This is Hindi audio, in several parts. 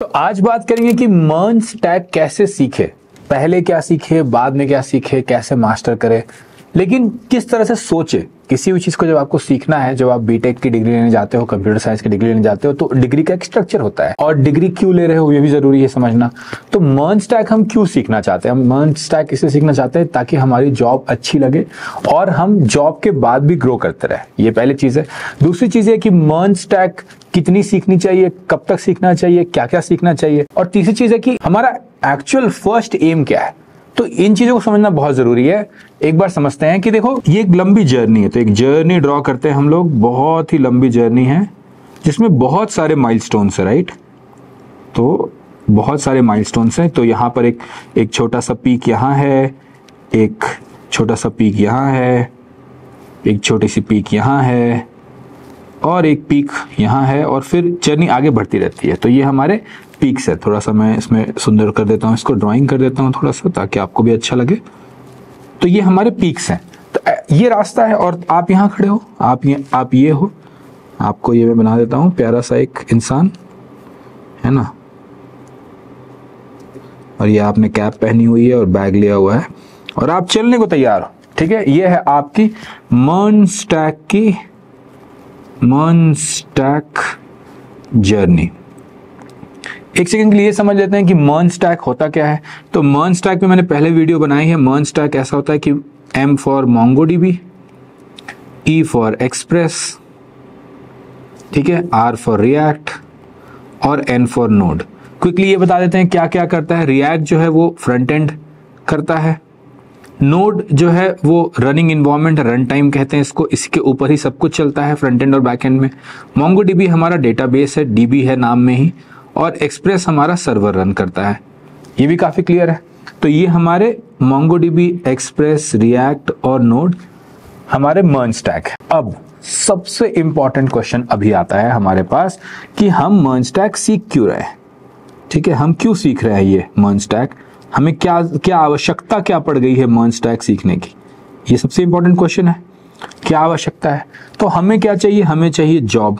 तो आज बात करेंगे कि मर्न स्टैक कैसे सीखे, पहले क्या सीखे, बाद में क्या सीखे, कैसे मास्टर करे, लेकिन किस तरह से सोचे, किसी भी चीज़ को जब आपको सीखना है, जब आप बीटेक की डिग्री लेने जाते हो, कंप्यूटर साइंस की डिग्री लेने जाते हो तो डिग्री का एक स्ट्रक्चर होता है, और डिग्री क्यों ले रहे हो, ये भी ज़रूरी है समझना। तो मर्न स्टैक हम क्यों सीखना चाहते हैं? हम मर्न स्टैक इसे सीखना चाहते हैं? ताकि हमारी जॉब अच्छी लगे, और हम जॉब के बाद भी ग्रो करते रहे। ये पहली चीज़ है। दूसरी चीज़ है कि मर्न स्टैक कितनी सीखनी चाहिए, कब तक सीखना चाहिए क्या क्या सीखना चाहिए। और तीसरी चीज़ है कि हमारा एक्चुअल फ़र्स्ट एम क्या है? तो इन चीज़ों को समझना बहुत ज़रूरी है। एक बार समझते हैं कि देखो, ये एक लंबी जर्नी है। तो एक जर्नी ड्रॉ करते हैं हम लोग। बहुत ही लंबी जर्नी है, जिसमें बहुत सारे माइलस्टोन्स है राइट तो बहुत सारे माइलस्टोन्स हैं। तो यहाँ पर एक एक छोटा सा पीक यहाँ है, एक छोटा सा पीक यहाँ है, एक छोटी सी पीक यहाँ है। और एक पीक यहाँ है और फिर जर्नी आगे बढ़ती रहती है। तो ये हमारे पीक्स है। थोड़ा सा मैं इसमें सुंदर कर देता हूँ, इसको ड्राइंग कर देता हूँ थोड़ा सा ताकि आपको भी अच्छा लगे। तो ये हमारे पीक्स हैं। तो ये रास्ता है और आप यहाँ खड़े हो, आप ये आप ये हो। आपको ये मैं बना देता हूँ, प्यारा सा एक इंसान, है ना? और ये आपने कैप पहनी हुई है और बैग लिया हुआ है। और आप चलने को तैयार हो, ठीक है? ये है आपकी मर्न स्टैक की मर्न स्टैक जर्नी एक सेकंड के लिए समझ लेते हैं कि मर्न स्टैक होता क्या है। तो मर्न स्टैक में मैंने पहले वीडियो बनाई है। मर्न स्टैक ऐसा होता है कि M for Mongo DB E for Express ठीक है आर फॉर रिएक्ट और एन फॉर नोड क्विकली ये बता देते हैं क्या क्या करता है। रिएक्ट जो है वो फ्रंट एंड करता है। नोड जो है वो रनिंग इन्वायरमेंट रन टाइम कहते हैं इसको, इसके ऊपर ही सब कुछ चलता है फ्रंट एंड और बैक एंड में। मोंगो डीबी हमारा डेटाबेस है डीबी है नाम में ही, और एक्सप्रेस हमारा सर्वर रन करता है। ये भी काफ़ी क्लियर है। तो ये हमारे मोंगोडीबी एक्सप्रेस रिएक्ट और नोड हमारे मर्न स्टैक है। अब सबसे इंपॉर्टेंट क्वेश्चन अभी आता है हमारे पास कि हम मर्न स्टैक सीख क्यों रहे हैं? ठीक है, हम क्यों सीख रहे हैं ये मर्न स्टैक हमें क्या क्या आवश्यकता क्या पड़ गई है मर्न स्टैक सीखने की? ये सबसे इंपॉर्टेंट क्वेश्चन है। क्या आवश्यकता है? तो हमें क्या चाहिए? हमें चाहिए जॉब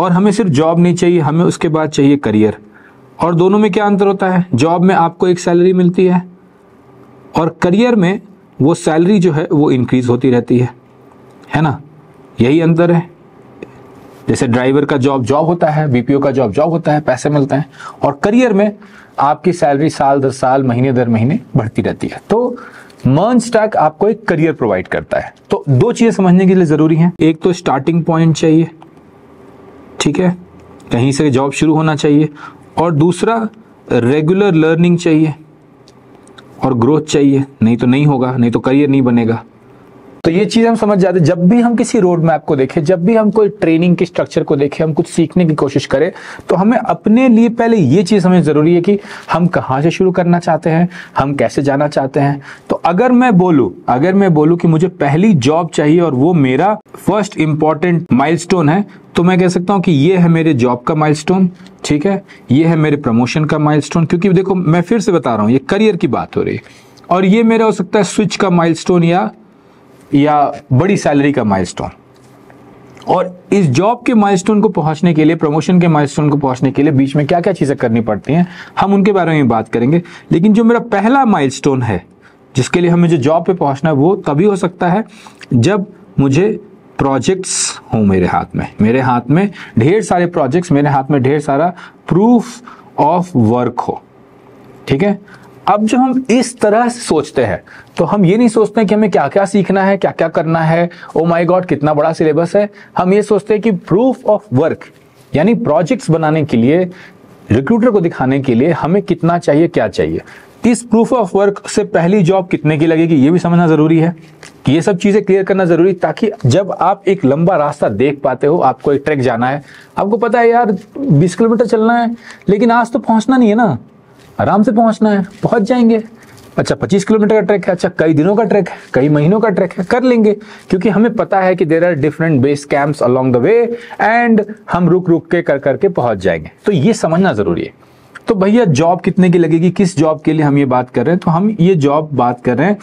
और हमें सिर्फ़ जॉब नहीं चाहिए, हमें उसके बाद चाहिए करियर और दोनों में क्या अंतर होता है? जॉब में आपको एक सैलरी मिलती है और करियर में वो सैलरी जो है, वो इंक्रीज होती रहती है। है ना? यही अंतर है। जैसे ड्राइवर का जॉब जॉब होता है बीपीओ का जॉब जॉब होता है, पैसे मिलते हैं। और करियर में आपकी सैलरी साल दर साल, महीने दर महीने बढ़ती रहती है। तो मर्न स्टैक आपको एक करियर प्रोवाइड करता है। तो दो चीज़ें समझने के लिए ज़रूरी है। एक तो स्टार्टिंग पॉइंट चाहिए, ठीक है? कहीं से जॉब शुरू होना चाहिए। और दूसरा रेगुलर लर्निंग चाहिए। और ग्रोथ चाहिए। नहीं तो नहीं होगा, नहीं तो करियर नहीं बनेगा। तो ये चीज़ हम समझ जाते जब भी हम किसी रोड मैप को देखें, जब भी हम कोई ट्रेनिंग के स्ट्रक्चर को देखें, हम कुछ सीखने की कोशिश करें तो हमें अपने लिए पहले ये चीज़ समझ ज़रूरी है कि हम कहाँ से शुरू करना चाहते हैं, हम कैसे जाना चाहते हैं। तो अगर मैं बोलूँ, अगर मैं बोलूँ कि मुझे पहली जॉब चाहिए और वो मेरा फ़र्स्ट इंपॉर्टेंट माइलस्टोन है तो मैं कह सकता हूँ कि ये है मेरे जॉब का माइलस्टोन ठीक है? ये है मेरे प्रमोशन का माइलस्टोन क्योंकि देखो, मैं फिर से बता रहा हूँ, ये करियर की बात हो रही है। और ये मेरा हो सकता है स्विच का माइलस्टोन या या बड़ी सैलरी का माइलस्टोन और इस जॉब के माइलस्टोन को पहुँचने के लिए प्रमोशन के माइलस्टोन को पहुँचने के लिए बीच में क्या क्या चीज़ें करनी पड़ती हैं, हम उनके बारे में बात करेंगे। लेकिन जो मेरा पहला माइलस्टोन है, जिसके लिए हमें जो जॉब पे पहुँचना है, वो तभी हो सकता है जब मुझे प्रोजेक्ट्स हो मेरे हाथ में। मेरे हाथ में ढेर सारे प्रोजेक्ट्स मेरे हाथ में ढेर सारा प्रूफ ऑफ़ वर्क हो। ठीक है? अब जब हम इस तरह से सोचते हैं तो हम ये नहीं सोचते कि हमें क्या क्या सीखना है क्या क्या करना है। ओ माय गॉड कितना बड़ा सिलेबस है। हम ये सोचते हैं कि प्रूफ ऑफ़ वर्क यानी प्रोजेक्ट्स बनाने के लिए रिक्रूटर को दिखाने के लिए हमें कितना चाहिए, क्या चाहिए। इस प्रूफ ऑफ़ वर्क से पहली जॉब कितने की लगेगी, ये भी समझना ज़रूरी है कि ये सब चीज़ें क्लियर करना ज़रूरी, ताकि जब आप एक लंबा रास्ता देख पाते हो, आपको एक ट्रैक जाना है। आपको पता है यार 20 किलोमीटर चलना है, लेकिन आज तो पहुँचना नहीं है ना। आराम से पहुँचना है, पहुँच जाएँगे। अच्छा 25 किलोमीटर का ट्रैक है अच्छा कई दिनों का ट्रैक है, कई महीनों का ट्रैक है, कर लेंगे। क्योंकि हमें पता है कि there are different base camps along the way and हम रुक रुक के, कर, करके पहुँच जाएँगे। तो ये समझना ज़रूरी है। तो भैया जॉब कितने की लगेगी? किस जॉब के लिए हम ये बात कर रहे हैं? तो हम ये जॉब बात कर रहे हैं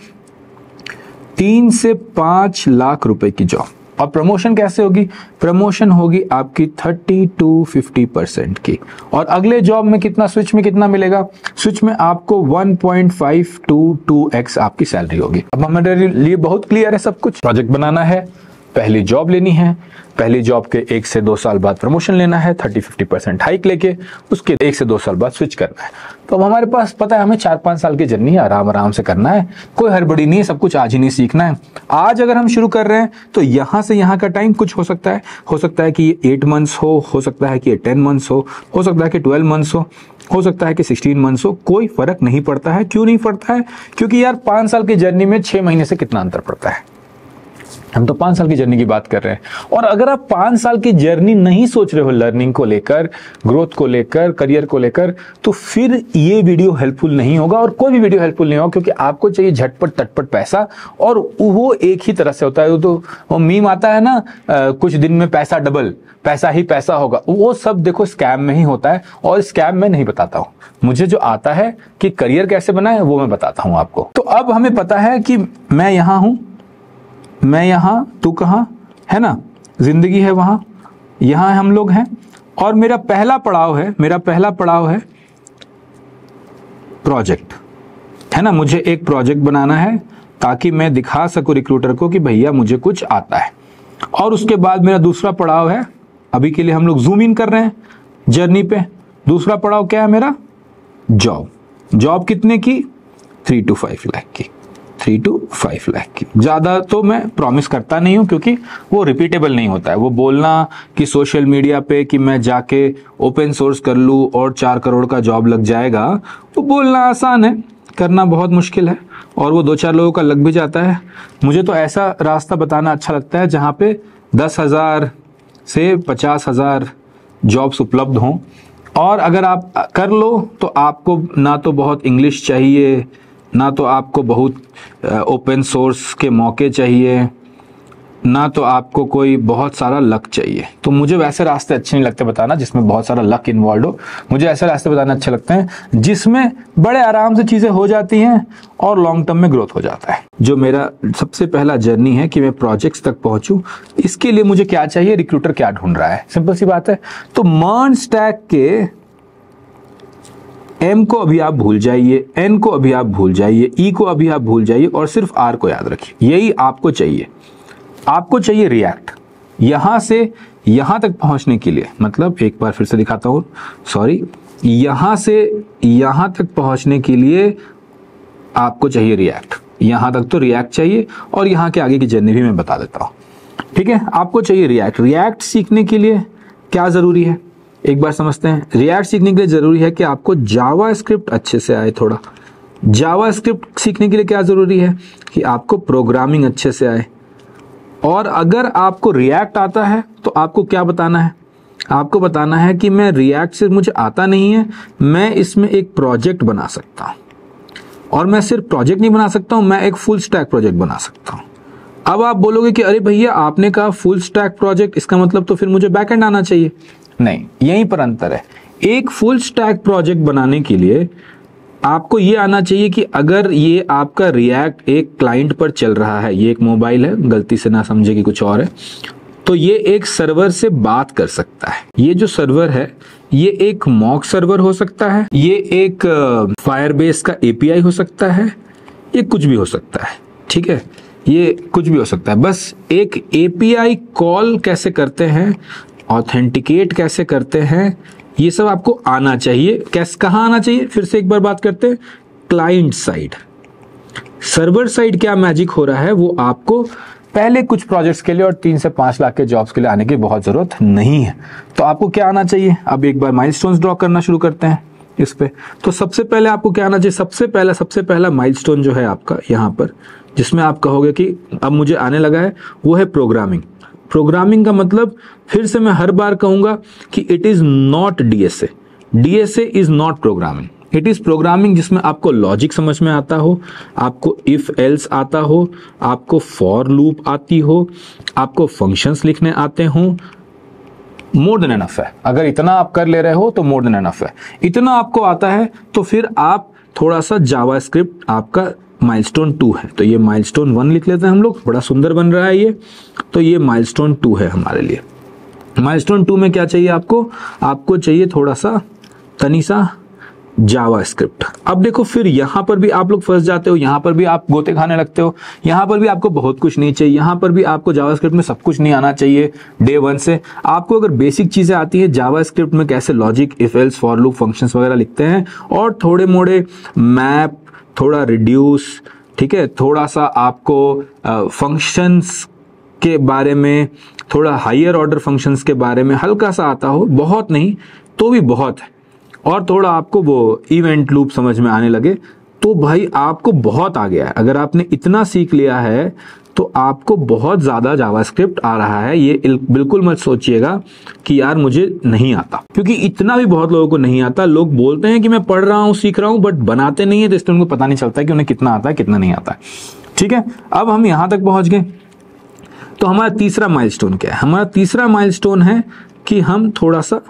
तीन से पाँच लाख रुपए की जॉब और प्रमोशन कैसे होगी? प्रमोशन होगी आपकी 30 टू 50 परसेंट की। और अगले जॉब में कितना स्विच में कितना मिलेगा? स्विच में आपको 1.5 टू टू एक्स आपकी सैलरी होगी। अब हमारे लिए बहुत क्लियर है सब कुछ। प्रोजेक्ट बनाना है। पहली जॉब लेनी है। पहली जॉब के एक से दो साल बाद प्रमोशन लेना है थर्टी फिफ्टी परसेंट हाइक लेके उसके एक से दो साल बाद स्विच करना है। तो अब हमारे पास पता है, हमें चार पाँच साल की जर्नी आराम आराम से करना है। कोई हड़बड़ी नहीं है, सब कुछ आज ही नहीं सीखना है। आज अगर हम शुरू कर रहे हैं तो यहाँ से यहाँ का टाइम कुछ हो सकता है। हो सकता है कि ये एट मंथ्स हो हो सकता है कि ये टेन मंथ्स हो हो सकता है कि ट्वेल्व मंथ्स हो हो सकता है कि 16 मंथ्स हो। कोई फ़र्क नहीं पड़ता है। क्यों नहीं पड़ता है? क्योंकि यार पाँच साल की जर्नी में छह महीने से कितना अंतर पड़ता है? हम तो पाँच साल की जर्नी की बात कर रहे हैं। और अगर आप पाँच साल की जर्नी नहीं सोच रहे हो लर्निंग को लेकर ग्रोथ को लेकर करियर को लेकर तो फिर ये वीडियो हेल्पफुल नहीं होगा और कोई भी वीडियो हेल्पफुल नहीं होगा क्योंकि आपको चाहिए झटपट तटपट पैसा और वो एक ही तरह से होता है। वो तो वो मीम आता है ना आ, कुछ दिन में पैसा डबल पैसा ही पैसा होगा। वो सब देखो स्कैम में ही होता है और स्कैम में नहीं बताता हूँ। मुझे जो आता है कि करियर कैसे बनाए वो मैं बताता हूँ आपको। तो अब हमें पता है कि मैं यहाँ हूँ मैं यहाँ, तू कहाँ? है ना? ज़िंदगी है वहाँ। यहाँ हम लोग हैं। और मेरा पहला पड़ाव है, मेरा पहला पड़ाव है प्रोजेक्ट। है ना? मुझे एक प्रोजेक्ट बनाना है ताकि मैं दिखा सकूँ रिक्रूटर को कि भैया, मुझे कुछ आता है। और उसके बाद मेरा दूसरा पड़ाव है, अभी के लिए हम लोग जूम इन कर रहे हैं जर्नी पे। दूसरा पड़ाव क्या है मेरा? जॉब जॉब कितने की? थ्री टू फाइव लाख की। थ्री टू फाइव लाख की। ज़्यादा तो मैं प्रॉमिस करता नहीं हूँ क्योंकि वो रिपीटेबल नहीं होता है। वो बोलना कि सोशल मीडिया पे कि मैं जाके ओपन सोर्स कर लूँ और चार करोड़ का जॉब लग जाएगा, वो बोलना आसान है। करना बहुत मुश्किल है और वो दो चार लोगों का लग भी जाता है। मुझे तो ऐसा रास्ता बताना अच्छा लगता है जहाँ पे दस हज़ार से पचास हज़ार जॉब्स उपलब्ध हों। और अगर आप कर लो तो आपको ना तो बहुत इंग्लिश चाहिए ना तो आपको बहुत ओपन सोर्स के मौके चाहिए, ना तो आपको कोई बहुत सारा लक चाहिए। तो मुझे वैसे रास्ते अच्छे नहीं लगते बताना, जिसमें बहुत सारा लक इन्वॉल्व हो। मुझे ऐसे रास्ते बताना अच्छे लगते हैं, जिसमें बड़े आराम से चीज़ें हो जाती हैं और लॉन्ग टर्म में ग्रोथ हो जाता है। जो मेरा सबसे पहला जर्नी है कि मैं प्रोजेक्ट्स तक पहुंचूं, इसके लिए मुझे क्या चाहिए? रिक्रूटर क्या ढूंढ रहा है? सिंपल सी बात है। तो मर्न स्टैक के एम को अभी आप भूल जाइए एन को अभी आप भूल जाइए ई e को अभी आप भूल जाइए और सिर्फ़ आर को याद रखिए। यही आपको चाहिए। आपको चाहिए रिएक्ट यहाँ से यहाँ तक पहुँचने के लिए मतलब एक बार फिर से दिखाता हूँ सॉरी यहाँ से यहाँ तक पहुँचने के लिए आपको चाहिए रिएक्ट यहाँ तक तो रिएक्ट चाहिए और यहाँ के आगे की जर्नी भी मैं बता देता हूँ। ठीक है? आपको चाहिए रिएक्ट रिएक्ट सीखने के लिए क्या ज़रूरी है? एक बार समझते हैं। रिएक्ट सीखने के लिए ज़रूरी है कि आपको जावा स्क्रिप्ट अच्छे से आए थोड़ा। जावा स्क्रिप्ट सीखने के लिए क्या ज़रूरी है? कि आपको प्रोग्रामिंग अच्छे से आए। और अगर आपको रिएक्ट आता है तो आपको क्या बताना है? आपको बताना है कि मैं रिएक्ट से, मुझे आता नहीं है, मैं इसमें एक प्रोजेक्ट बना सकता हूँ। और मैं सिर्फ़ प्रोजेक्ट नहीं बना सकता हूँ, मैं एक फुल स्टैक प्रोजेक्ट बना सकता हूँ। अब आप बोलोगे कि, अरे भैया, आपने कहा फुल स्टैक प्रोजेक्ट इसका मतलब तो फिर मुझे बैकएंड आना चाहिए। नहीं, यहीं पर अंतर है। एक फुल स्टैक प्रोजेक्ट बनाने के लिए आपको ये आना चाहिए कि अगर ये आपका रिएक्ट एक क्लाइंट पर चल रहा है, ये एक मोबाइल है, गलती से ना समझे कि कुछ और है तो ये एक सर्वर से बात कर सकता है। ये जो सर्वर है, ये एक मॉक सर्वर हो सकता है, ये एक फायरबेस का एपीआई हो सकता है, ये कुछ भी हो सकता है, ठीक है? ये कुछ भी हो सकता है। बस एक एपीआई कॉल कैसे करते हैं ऑथेंटिकेट कैसे करते हैं, ये सब आपको आना चाहिए। कैसे, कहा आना चाहिए? फिर से एक बार बात करते हैं। क्लाइंट साइड सर्वर साइड क्या मैजिक हो रहा है, वो आपको पहले कुछ प्रोजेक्ट्स के लिए और तीन से पाँच लाख के जॉब्स के लिए आने की बहुत ज़रूरत नहीं है। तो आपको क्या आना चाहिए? अब एक बार माइलस्टोन्स ड्रॉ करना शुरू करते हैं इस पे। तो सबसे पहले आपको क्या आना चाहिए? सबसे पहला सबसे पहला माइलस्टोन जो है आपका यहाँ पर, जिसमें आप कहोगे कि अब मुझे आने लगा है, वो है प्रोग्रामिंग प्रोग्रामिंग का मतलब फिर से मैं हर बार कहूँगा कि it is not DSA DSA is not programming it is programming जिसमें आपको लॉजिक समझ में आता हो, आपको इफ़ एल्स आता हो, आपको फॉर लूप आती हो, आपको फ़ंक्शंस लिखने आते हो मोर देन एनफ है। अगर इतना आप कर ले रहे हो तो मोर देन एनफ है। इतना आपको आता है तो फिर आप थोड़ा सा जावा स्क्रिप्ट आपका माइलस्टोन टू है। तो ये माइलस्टोन वन लिख लेते हैं हम लोग। बड़ा सुंदर बन रहा है ये। तो ये माइलस्टोन टू है हमारे लिए। माइलस्टोन टू में क्या चाहिए आपको? आपको चाहिए थोड़ा सा तनी सा जावा स्क्रिप्ट अब देखो, फिर यहाँ पर भी आप लोग फंस जाते हो, यहाँ पर भी आप गोते खाने लगते हो, यहाँ पर भी आपको बहुत कुछ नहीं चाहिए, यहाँ पर भी आपको जावा स्क्रिप्ट में सब कुछ नहीं आना चाहिए डे वन से। आपको अगर बेसिक चीज़ें आती है जावा स्क्रिप्ट में कैसे logic if else for loop functions वगैरह लिखते हैं, और थोड़े मोड़े मैप थोड़ा रिड्यूस ठीक है थोड़ा सा आपको फ़ंक्शंस के बारे में, थोड़ा हायर ऑर्डर फ़ंक्शंस के बारे में हल्का सा आता हो, बहुत नहीं तो भी बहुत है। और थोड़ा आपको वो इवेंट लूप समझ में आने लगे तो भाई आपको बहुत आ गया है। अगर आपने इतना सीख लिया है तो आपको बहुत ज़्यादा जावास्क्रिप्ट आ रहा है। ये बिल्कुल मत सोचिएगा कि यार मुझे नहीं आता। क्योंकि इतना भी बहुत लोगों को नहीं आता। लोग बोलते हैं कि मैं पढ़ रहा हूँ, सीख रहा हूँ बट बनाते नहीं है तो इसलिए उनको पता नहीं चलता कि उन्हें कितना आता है, कितना नहीं आता है। ठीक है? अब हम यहाँ तक पहुँच गए। तो हमारा तीसरा माइलस्टोन क्या है? हमारा तीसरा माइलस्टोन है कि हम थोड़ा सा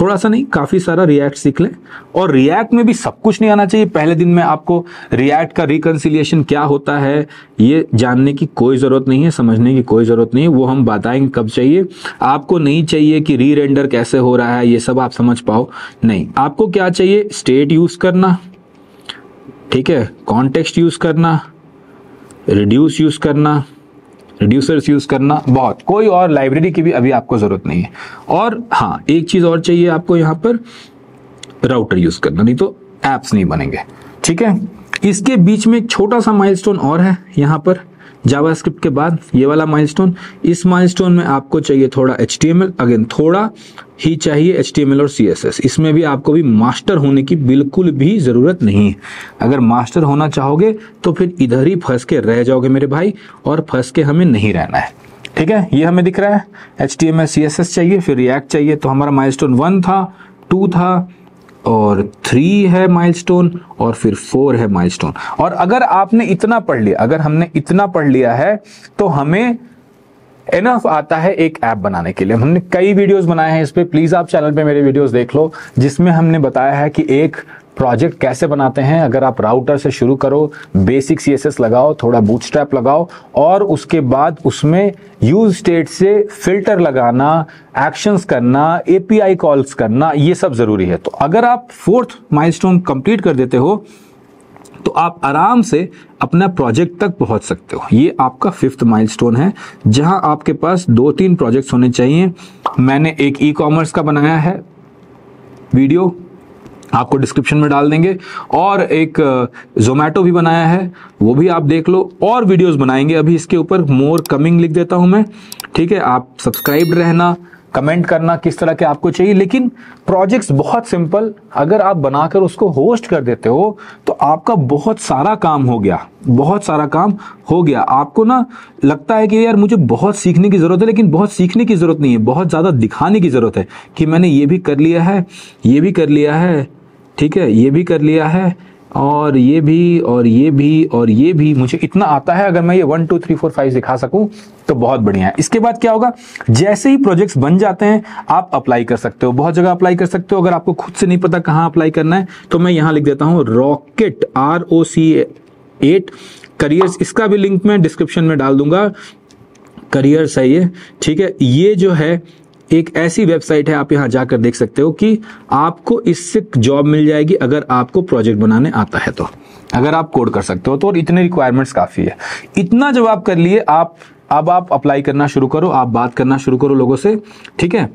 थोड़ा सा नहीं, काफ़ी सारा रिएक्ट सीख लें। और रिएक्ट में भी सब कुछ नहीं आना चाहिए। पहले दिन में आपको रिएक्ट का रिकन्सिलियेशन क्या होता है, ये जानने की कोई ज़रूरत नहीं है, समझने की कोई ज़रूरत नहीं है। वो हम बताएँगे कब चाहिए। आपको नहीं चाहिए कि री रेंडर कैसे हो रहा है, ये सब आप समझ पाओ। नहीं, आपको क्या चाहिए? स्टेट यूज़ करना। ठीक है? कॉन्टेक्स्ट यूज़ करना। रिड्यूस यूज़ करना। रिड्यूसर्स यूज़ करना बहुत। कोई और लाइब्रेरी की भी अभी आपको ज़रूरत नहीं है। और हाँ एक चीज़ और चाहिए आपको यहाँ पर राउटर यूज़ करना। नहीं तो एप्स नहीं बनेंगे। ठीक है? इसके बीच में एक छोटा सा माइलस्टोन और है यहाँ पर। जावास्क्रिप्ट के बाद ये वाला माइलस्टोन इस माइलस्टोन में आपको चाहिए थोड़ा एचटीएमएल अगेन थोड़ा ही चाहिए एचटीएमएल और सीएसएस इसमें भी आपको भी मास्टर होने की बिल्कुल भी ज़रूरत नहीं है। अगर मास्टर होना चाहोगे तो फिर इधर ही फंस के रह जाओगे मेरे भाई, और फंस के हमें नहीं रहना है। ठीक है? ये हमें दिख रहा है। H T M L C S S चाहिए, फिर रिएक्ट चाहिए। तो हमारा माइलस्टोन वन था टू था और थ्री है माइलस्टोन और फिर फोर है माइलस्टोन और अगर आपने इतना पढ़ लिया, अगर हमने इतना पढ़ लिया है तो हमें एनफ आता है एक ऐप बनाने के लिए. हमने कई वीडियोस बनाए हैं इस पर प्लीज़ आप चैनल पे मेरे वीडियोस देख लो, जिसमें हमने बताया है कि एक प्रोजेक्ट कैसे बनाते हैं, अगर आप राउटर से शुरू करो, बेसिक सी लगाओ, थोड़ा बूटस्ट्रैप लगाओ, और उसके बाद उसमें यूज़ स्टेट से फ़िल्टर लगाना एक्शंस करना एपीआई कॉल्स करना, ये सब ज़रूरी है। तो अगर आप फोर्थ माइलस्टोन कंप्लीट कर देते हो तो आप आराम से अपना प्रोजेक्ट तक पहुँच सकते हो। ये आपका फिफ्थ माइलस्टोन है, जहाँ आपके पास दो तीन प्रोजेक्ट्स होने चाहिए। मैंने एक ई कॉमर्स का बनाया है, वीडियो आपको डिस्क्रिप्शन में डाल देंगे। और एक जोमेटो भी बनाया है, वो भी आप देख लो। और वीडियोस बनाएँगे अभी इसके ऊपर। मोर कमिंग लिख देता हूँ मैं। ठीक है, आप सब्सक्राइब रहना कमेंट करना, किस तरह के आपको चाहिए। लेकिन प्रोजेक्ट्स बहुत सिंपल अगर आप बनाकर उसको होस्ट कर देते हो तो आपका बहुत सारा काम हो गया। बहुत सारा काम हो गया। आपको ना लगता है कि यार मुझे बहुत सीखने की ज़रूरत है, लेकिन बहुत सीखने की ज़रूरत नहीं है। बहुत ज़्यादा दिखाने की ज़रूरत है कि मैंने ये भी कर लिया है, ये भी कर लिया है। ठीक है, ये भी कर लिया है, और ये भी, और ये भी, और ये भी, मुझे इतना आता है, अगर मैं ये one, two, three, four, five दिखा सकूँ तो बहुत बढ़िया है। इसके बाद क्या होगा, जैसे ही प्रोजेक्ट्स बन जाते हैं, आप अप्लाई कर सकते हो, बहुत जगह अप्लाई कर सकते हो, अगर आपको खुद से नहीं पता कहाँ अप्लाई करना है तो मैं यहाँ लिख देता हूँ rocket R O C at careers इसका भी लिंक मैं डिस्क्रिप्शन में डाल दूँगा करियर्स है ये, ठीक है, ये जो है एक ऐसी वेबसाइट है, आप यहाँ जाकर देख सकते हो कि आपको इससे जॉब मिल जाएगी अगर आपको प्रोजेक्ट बनाने आता है तो। अगर आप कोड कर सकते हो तो और इतने रिक्वायरमेंट्स काफ़ी है। इतना जब आप कर लिए, आप, अब आप अप्लाई करना शुरू करो, आप बात करना शुरू करो लोगों से, ठीक है?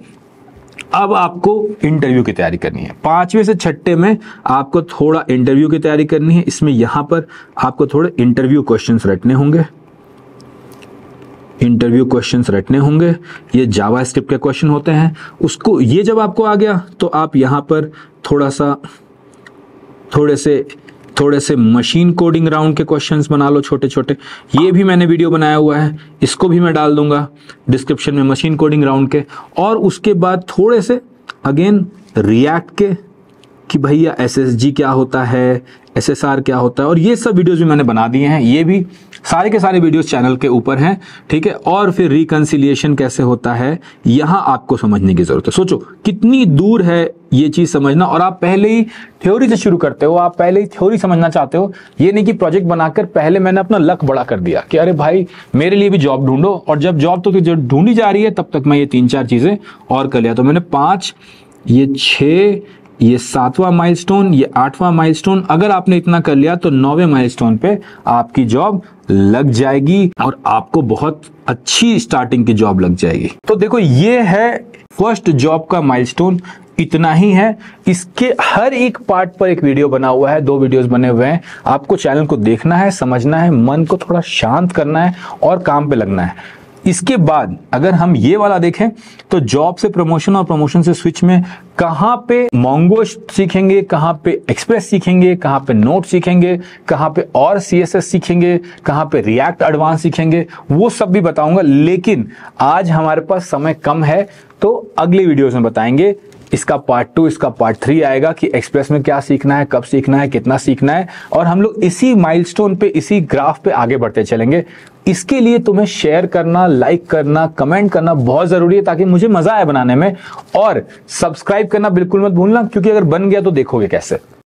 अब आपको इंटरव्यू की तैयारी करनी है। पांचवे से छठे में आपको थोड़ा इंटरव्यू की तैयारी करनी है। इसमें यहाँ पर आपको थोड़े इंटरव्यू क्वेश्चंस रटने होंगे। इंटरव्यू क्वेश्चंस रटने होंगे, ये जावा स्क्रिप्ट के क्वेश्चन होते हैं। उसको, ये जब आपको आ गया तो आप यहाँ पर थोड़ा सा थोड़े से थोड़े से मशीन कोडिंग राउंड के क्वेश्चंस बना लो छोटे छोटे ये भी मैंने वीडियो बनाया हुआ है, इसको भी मैं डाल दूँगा डिस्क्रिप्शन में मशीन कोडिंग राउंड के। और उसके बाद थोड़े से अगेन रिएक्ट के, कि भैया एसएसजी क्या होता है एस क्या होता है, और ये सब वीडियोज़ भी मैंने बना दिए हैं। ये भी सारे के सारे वीडियोस चैनल के ऊपर हैं, ठीक है? और फिर रिकंसिलिएशन कैसे होता है, यहाँ आपको समझने की ज़रूरत है। सोचो, कितनी दूर है ये चीज़ समझना? और आप पहले ही थ्योरी से शुरू करते हो, आप पहले ही थ्योरी समझना चाहते हो। ये नहीं कि प्रोजेक्ट बनाकर पहले मैंने अपना लक बड़ा कर दिया कि अरे भाई, मेरे लिए भी जॉब ढूंढो। और जब जॉब तो जब ढूंढी जा रही है, तब तक मैं ये तीन चार चीज़ें और कर लिया। तो मैंने पाँच, ये छह ये सातवां माइलस्टोन ये आठवां माइलस्टोन अगर आपने इतना कर लिया तो नौवे माइलस्टोन पे आपकी जॉब लग जाएगी और आपको बहुत अच्छी स्टार्टिंग की जॉब लग जाएगी। तो देखो, ये है फ़र्स्ट जॉब का माइलस्टोन इतना ही है। इसके हर एक पार्ट पर एक वीडियो बना हुआ है, दो वीडियोस बने हुए हैं। आपको चैनल को देखना है, समझना है, मन को थोड़ा शांत करना है और काम पे लगना है। इसके बाद अगर हम ये वाला देखें तो जॉब से प्रमोशन और प्रमोशन से स्विच में कहाँ पे मोंगो सीखेंगे, कहाँ पे एक्सप्रेस सीखेंगे, कहाँ पे नोट सीखेंगे, कहाँ पे और सीएसएस सीखेंगे, कहाँ पे रिएक्ट एडवांस सीखेंगे, वो सब भी बताऊँगा। लेकिन आज हमारे पास समय कम है तो अगले वीडियोस में बताएँगे। इसका पार्ट टू इसका पार्ट थ्री आएगा कि एक्सप्रेस में क्या सीखना है, कब सीखना है, कितना सीखना है, और हम लोग इसी माइलस्टोन पे, इसी ग्राफ पे आगे बढ़ते चलेंगे। इसके लिए तुम्हें शेयर करना लाइक करना कमेंट करना बहुत ज़रूरी है ताकि मुझे मज़ा आए बनाने में। और सब्सक्राइब करना बिल्कुल मत भूलना, क्योंकि अगर बन गया तो देखोगे कैसे।